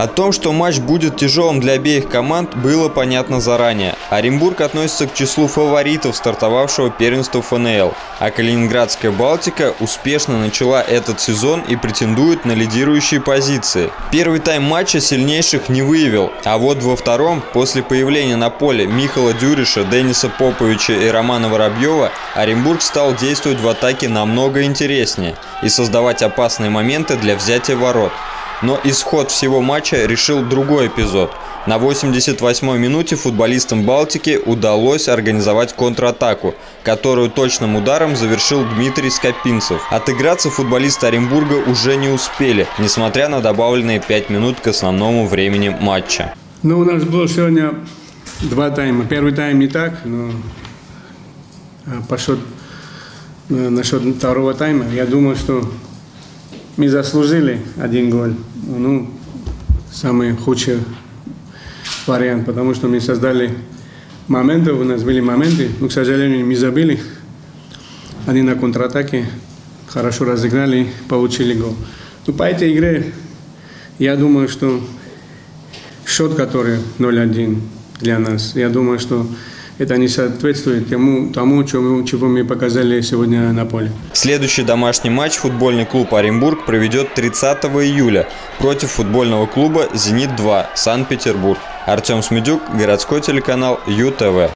О том, что матч будет тяжелым для обеих команд, было понятно заранее. Оренбург относится к числу фаворитов стартовавшего первенства ФНЛ, а Калининградская «Балтика» успешно начала этот сезон и претендует на лидирующие позиции. Первый тайм матча сильнейших не выявил, а вот во втором, после появления на поле Михала Дюриша, Дениса Поповича и Романа Воробьева, Оренбург стал действовать в атаке намного интереснее и создавать опасные моменты для взятия ворот. Но исход всего матча решил другой эпизод. На 88-й минуте футболистам Балтики удалось организовать контратаку, которую точным ударом завершил Дмитрий Скопинцев. Отыграться футболисты Оренбурга уже не успели, несмотря на добавленные 5 минут к основному времени матча. Ну, у нас было сегодня два тайма. Первый тайм не так, но по счету, насчет второго тайма, я думаю, что мы заслужили один гол. Ну, самый худший вариант, потому что мы создали моменты, у нас были моменты, но, к сожалению, мы забили. Они на контратаке хорошо разыграли, получили гол. Ну, по этой игре, я думаю, что счет, который 0-1 для нас, я думаю, что это не соответствует тому, тому чему, чего мы показали сегодня на поле. Следующий домашний матч футбольный клуб Оренбург проведет 30 июля против футбольного клуба «Зенит-2» Санкт-Петербург. Артем Смедюк, городской телеканал ЮТВ.